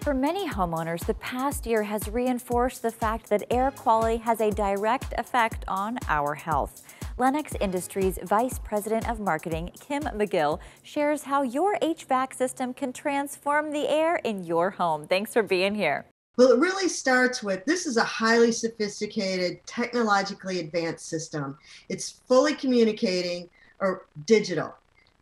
For many homeowners, the past year has reinforced the fact that air quality has a direct effect on our health. Lennox Industries Vice President of Marketing, Kim McGill, shares how your HVAC system can transform the air in your home. Thanks for being here. Well, it really starts with this is a highly sophisticated, technologically advanced system. It's fully communicating or digital.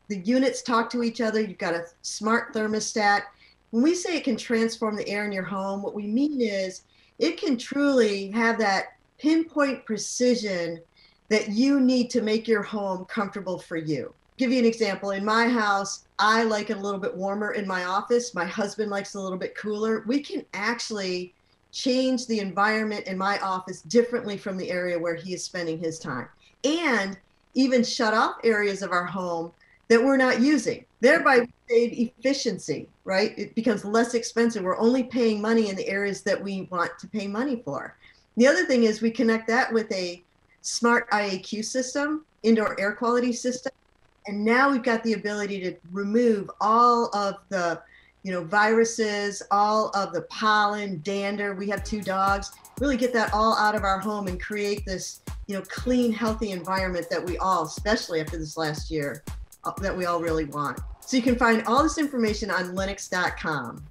The units talk to each other. You've got a smart thermostat when we say it can transform the air in your home, what we mean is it can truly have that pinpoint precision that you need to make your home comfortable for you. Give you an example. In my house, I like it a little bit warmer in my office. My husband likes a little bit cooler. We can actually change the environment in my office differently from the area where he is spending his time. And even shut off areas of our home that we're not using. Thereby, we save efficiency, right? It becomes less expensive. We're only paying money in the areas that we want to pay money for. The other thing is we connect that with a smart IAQ system, indoor air quality system. And now we've got the ability to remove all of the you know, viruses, all of the pollen, dander. We have two dogs. Really get that all out of our home and create this, you know, clean, healthy environment that we all, especially after this last year, that we all really want. So you can find all this information on Lennox.com.